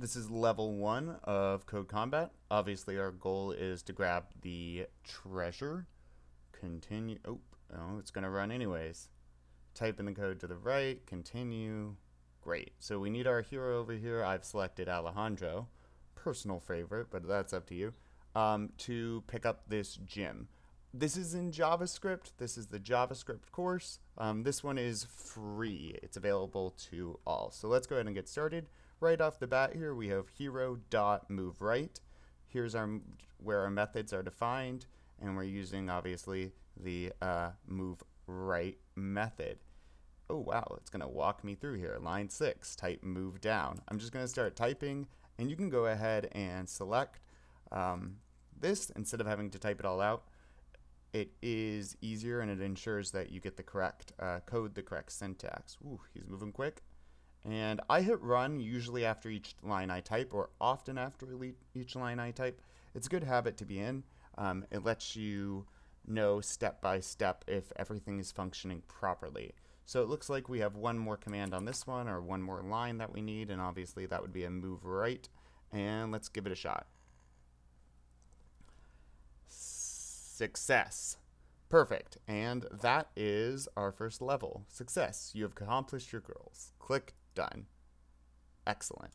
This is level one of Code Combat. Obviously, our goal is to grab the treasure. Continue. Oh, oh it's going to run anyways. Type in the code to the right. Continue. Great. So we need our hero over here. I've selected Alejandro. Personal favorite, but that's up to you. Um, to pick up this gem. This is in JavaScript. This is the JavaScript course. Um, this one is free. It's available to all. So let's go ahead and get started. Right off the bat here, we have hero.moveRight. Here's our where our methods are defined, and we're using obviously the uh, move right method. Oh wow, it's gonna walk me through here. Line six, type move down. I'm just gonna start typing, and you can go ahead and select um, this instead of having to type it all out. It is easier and it ensures that you get the correct uh, code, the correct syntax. Ooh, he's moving quick. And I hit run usually after each line I type or often after each line I type. It's a good habit to be in. Um, it lets you know step by step if everything is functioning properly. So it looks like we have one more command on this one or one more line that we need and obviously that would be a move right. And let's give it a shot. Success. Perfect. And that is our first level. Success. You have accomplished your goals. Click done. Excellent.